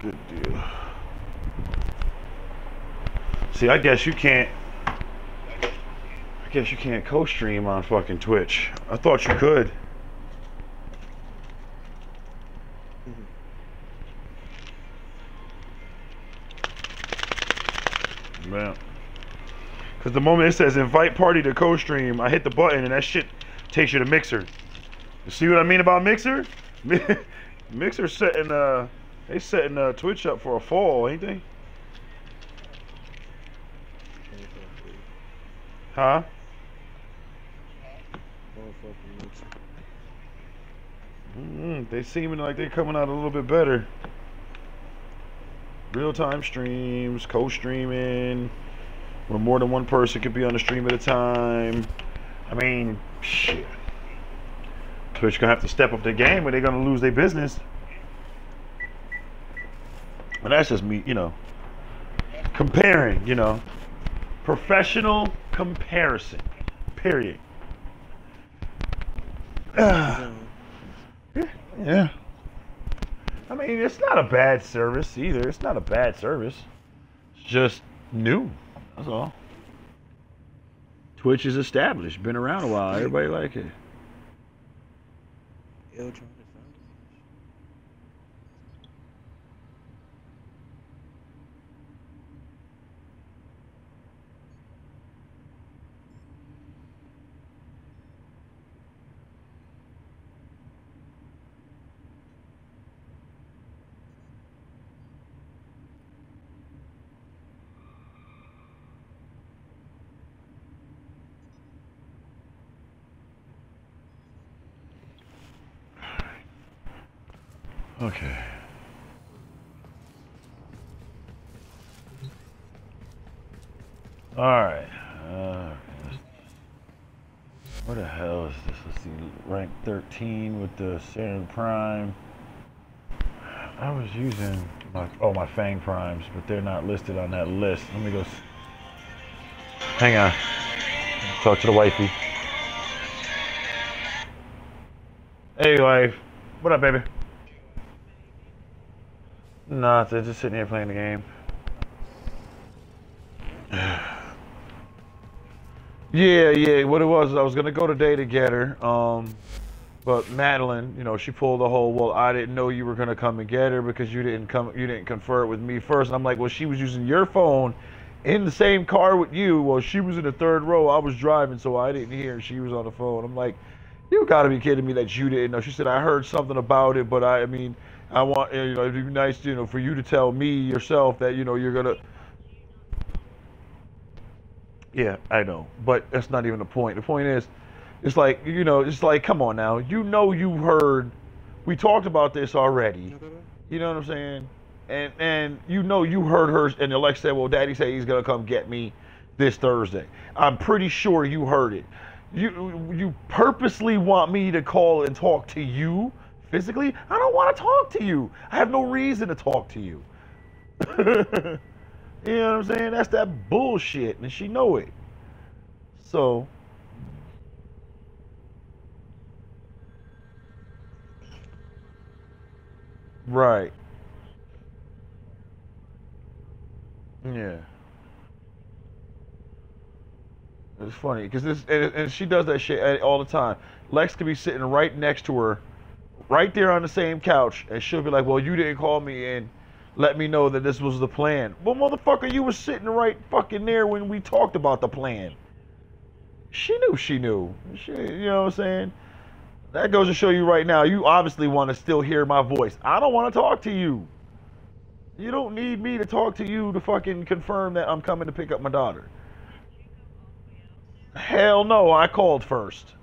Good deal. See, I guess you can't. I guess you can't co-stream on fucking Twitch. I thought you could. Because the moment it says invite party to co-stream, I hit the button and that shit takes you to Mixer. You see what I mean about Mixer? Mixer setting uh they setting uh Twitch up for a fall, ain't they? Huh? Mm, they seeming like they're coming out a little bit better. Real time streams, co streaming, where more than one person could be on the stream at a time. I mean, shit. Twitch gonna have to step up their game or they're gonna lose their business. But that's just me, you know, comparing, you know, professional comparison, period. yeah. yeah. I mean, it's not a bad service either. It's not a bad service. It's just new. That's all. Twitch is established, been around a while. Everybody like it children Okay. All right. Uh, what the hell is this? Let's see. Rank 13 with the Saturn Prime. I was using my oh my Fang Primes, but they're not listed on that list. Let me go. Hang on. Talk to the wifey. Hey, wife. What up, baby? Nothing, just sitting here playing the game. yeah, yeah, what it was, I was gonna go today to get her, um, but Madeline, you know, she pulled the whole, well, I didn't know you were gonna come and get her because you didn't come, you didn't confer it with me first. And I'm like, well, she was using your phone in the same car with you. Well, she was in the third row, I was driving, so I didn't hear. She was on the phone. I'm like, you gotta be kidding me that you didn't know. She said, I heard something about it, but I, I mean, I want you know it'd be nice you know for you to tell me yourself that you know you're gonna. Yeah, I know, but that's not even the point. The point is, it's like you know, it's like come on now, you know you heard, we talked about this already. You know what I'm saying? And and you know you heard her and Alexa said, well, Daddy said he's gonna come get me this Thursday. I'm pretty sure you heard it. You you purposely want me to call and talk to you physically, I don't want to talk to you. I have no reason to talk to you. you know what I'm saying? That's that bullshit, and she know it. So, right. Yeah. It's funny because this and, and, she does that shit eh, all the time. Lex could be sitting right next to her right there on the same couch, and she'll be like, "Well, you didn't call me and let me know that this was the plan." Well, motherfucker, you was sitting right fucking there when we talked about the plan. She knew she knew. She, you know what I'm saying? That goes to show you right now, you obviously want to still hear my voice. I don't want to talk to you. You don't need me to talk to you to fucking confirm that I'm coming to pick up my daughter. Hell no, I called first.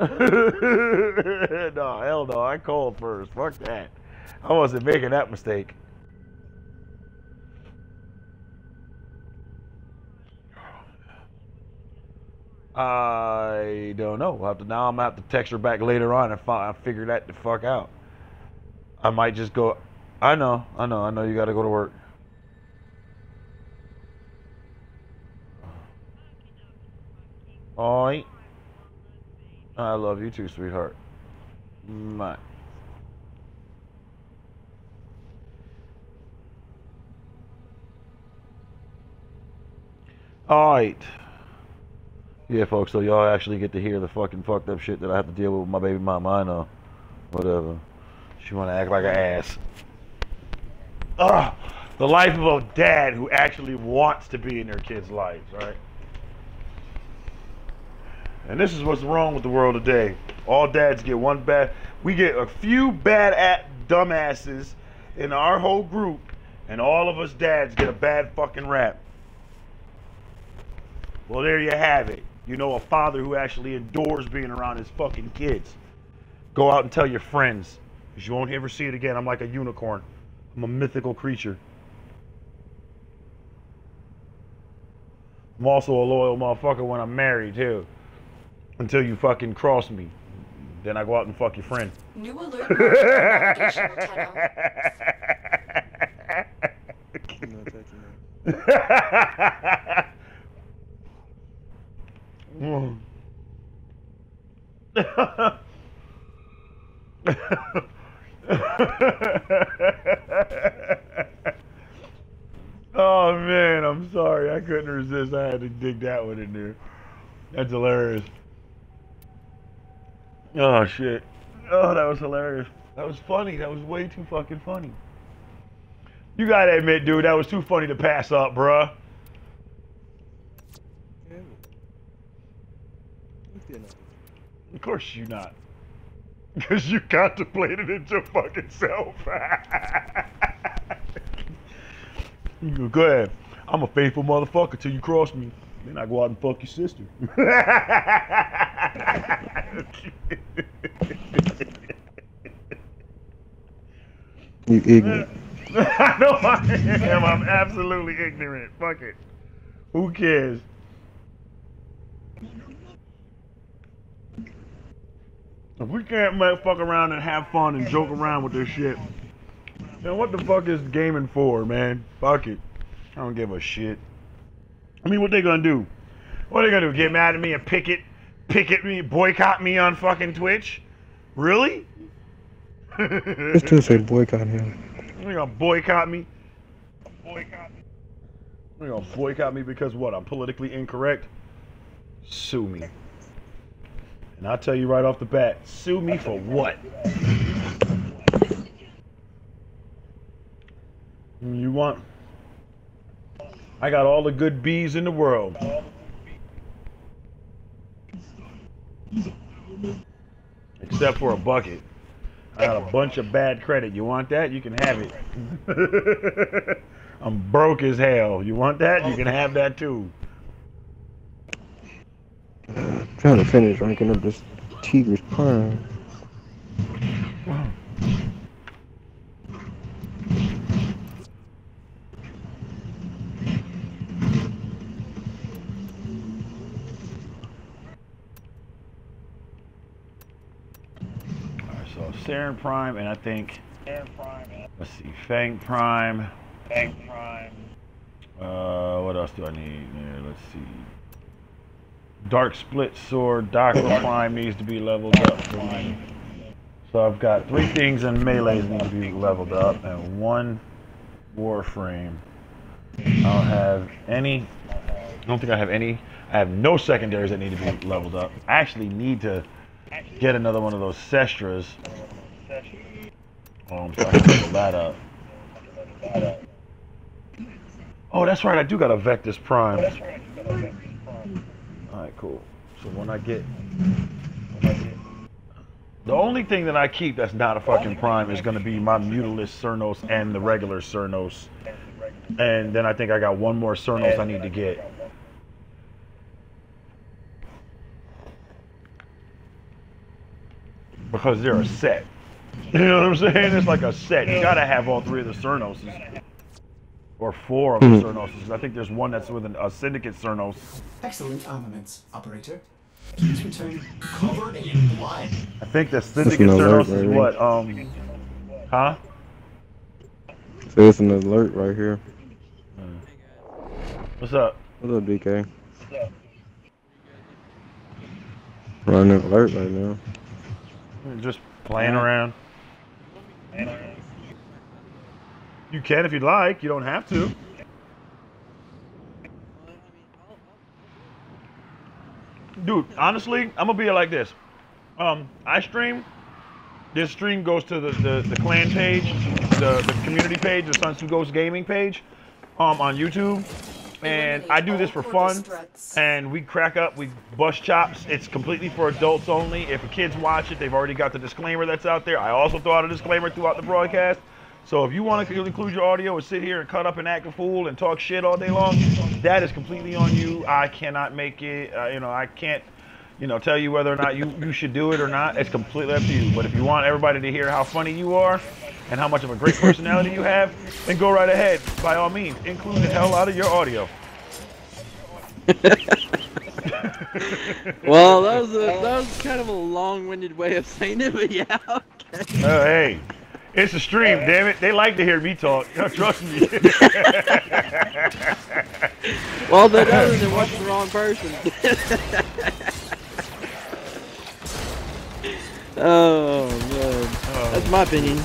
no, hell no. I called first. Fuck that. I wasn't making that mistake. I don't know. We'll have to, now I'm gonna have to text her back later on and fi- figure that the fuck out. I might just go. I know, I know, I know. You got to go to work. All right. I love you too, sweetheart. My. All right. Yeah, folks, so y'all actually get to hear the fucking fucked up shit that I have to deal with, with my baby mama. I know. Whatever. She want to act like an ass. Ugh! The life of a dad who actually wants to be in their kid's lives, right? And this is what's wrong with the world today. All dads get one bad. We get a few bad at dumbasses in our whole group, and all of us dads get a bad fucking rap. Well, there you have it. You know, a father who actually endures being around his fucking kids. Go out and tell your friends, because you won't ever see it again. I'm like a unicorn. I'm a mythical creature. I'm also a loyal motherfucker when I'm married, too. Until you fucking cross me. Then I go out and fuck your friend. New alert. Navigation tunnel. I'm not touching that. Mm. oh man, I'm sorry. I couldn't resist. I had to dig that one in there. That's hilarious. Oh shit. Oh, that was hilarious. That was funny. That was way too fucking funny. You gotta admit, dude, that was too funny to pass up, bruh. Of course you not. Because you contemplated it your fucking self. go ahead. I'm a faithful motherfucker till you cross me. Then I go out and fuck your sister. You ignorant. I know I am. I'm absolutely ignorant. Fuck it. Who cares? If we can't make, fuck around and have fun and joke around with this shit, then what the fuck is gaming for, man? Fuck it. I don't give a shit. I mean, what they gonna do? What they gonna do? Get mad at me and picket, picket me, boycott me on fucking Twitch? Really? Let's just say boycott him. They're gonna boycott me. Boycott me. They're gonna boycott me because what? I'm politically incorrect. Sue me. And I'll tell you right off the bat, sue me for what? You want? I got all the good bees in the world. Except for a bucket. I got a bunch of bad credit. You want that? You can have it. I'm broke as hell. You want that? You can have that too. I'm trying to finish ranking up this Tigris Prime. Saryn Prime, and I think. Let's see, Fang Prime. Fang Prime. Uh, what else do I need? Let's see. Dark Split Sword, Dakra Prime needs to be leveled up for me. So I've got three things in melees need to be leveled up, and one Warframe. I don't have any. I don't think I have any. I have no secondaries that need to be leveled up. I actually need to get another one of those Sestras. Um, so I can level that up. Oh, that's right. I do got a Vectis Prime. Alright, cool. So when I get. The only thing that I keep that's not a fucking prime is going to be my Mutalist Cernos and the regular Cernos. And then I think I got one more Cernos I need to get. Because they're a set. You know what I'm saying? It's like a set. You gotta have all three of the Cernoses. Or four of the Mhm. Cernoses. I think there's one that's with an, a Syndicate Cernos. Excellent armaments, operator. Please return covered in blood. I think the Syndicate an alert, Cernos is right? what? Um, huh? So it's an alert right here. What's up? What's up, DK? Running alert right now. Just playing around. You can if you'd like. You don't have to. Dude, honestly, I'm gonna be like this. Um, I stream. This stream goes to the, the, the clan page, the, the community page, the Sun Tzu Ghost Gaming page, um, on YouTube. And I do this for fun. And we crack up, we bust chops. It's completely for adults only. If the kids watch it, they've already got the disclaimer that's out there. I also throw out a disclaimer throughout the broadcast. So if you want to include your audio and sit here and cut up and act a fool and talk shit all day long, that is completely on you. I cannot make it. Uh, you know, I can't. You know, tell you whether or not you, you should do it or not. It's completely up to you. But if you want everybody to hear how funny you are and how much of a great personality you have, then go right ahead. By all means, include the hell out of your audio. well, that was a, that was kind of a long-winded way of saying it, but yeah. Okay. Uh, hey, it's a stream, damn it. They like to hear me talk. Trust me. well, they're better than watching the wrong person. Oh man, Oh. that's my opinion.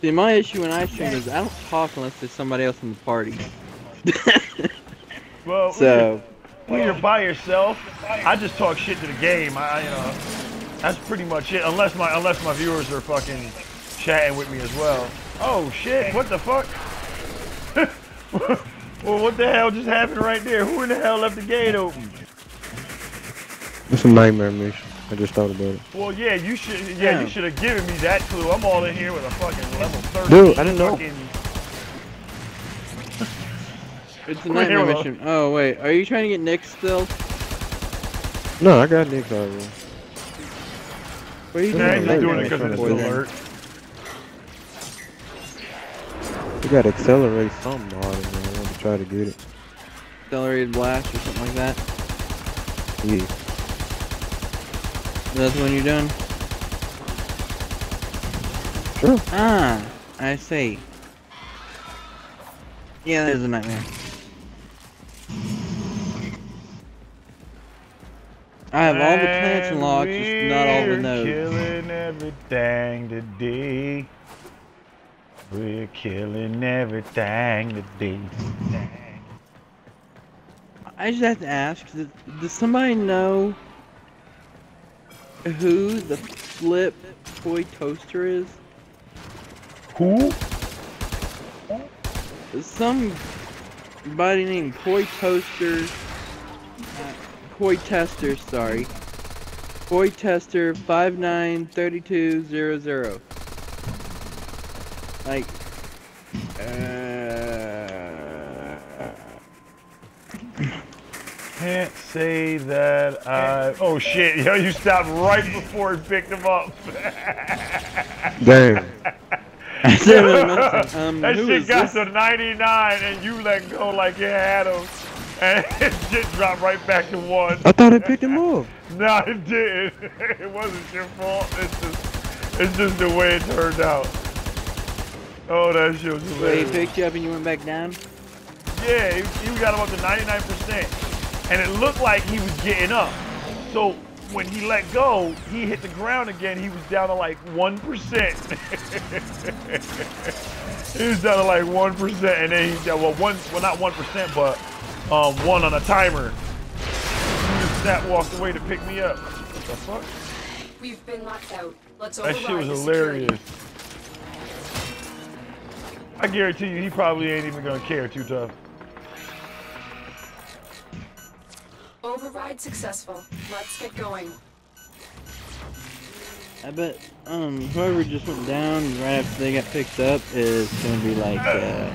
See, my issue when I stream is I don't talk unless there's somebody else in the party. well, so, when you're by yourself, I just talk shit to the game. I, you uh, know, that's pretty much it. Unless my unless my viewers are fucking chatting with me as well. Oh shit! What the fuck? well, what the hell just happened right there? Who in the hell left the gate open? It's a nightmare mission. I just thought about it. Well, yeah, you should. Yeah, you should have given me that clue. I'm all in here with a fucking level 30. Dude, I didn't know. fucking- it's a nightmare here, mission. Oh wait, are you trying to get Nick still? No, I got Nick already. What are you Nah, doing? he's Nightmare doing it because it's before then. alert. We got accelerate something hard in there. I want to try to get it. Accelerated blast or something like that. Yeah. That's when you're done? Sure. Ah, I see. Yeah, there's a nightmare. I have all the plants unlocked, just not all the We're nodes. killing everything today. We're killing everything today. I just have to ask, does, does somebody know who the flip toy toaster is? Who? Somebody named Toy Toaster, uh, Toy Tester, sorry. Toy Tester 593200. Like, uh, Can't say that I. Oh shit! Yo, you stopped right before he picked him up. Damn. I really mention, um, that shit got this? to 99 and you let go like you had him, and it shit dropped right back to one. I thought I picked him up. No, it didn't. It wasn't your fault. It's just, it's just the way it turned out. Oh, that shit was So he picked you up and you went back down? Yeah, you you got him up to 99%. And it looked like he was getting up. So when he let go, he hit the ground again. He was down to like 1%. he was down to like 1%. And then he, got well, one, well, not 1%, but um, one on a timer. He just sat, walked away to pick me up. What the fuck? We've been locked out. Let's That shit override was hilarious. security. Hilarious. I guarantee you, he probably ain't even gonna care too tough. Override successful. Let's get going. I bet um whoever just went down right after they got picked up is gonna be like uh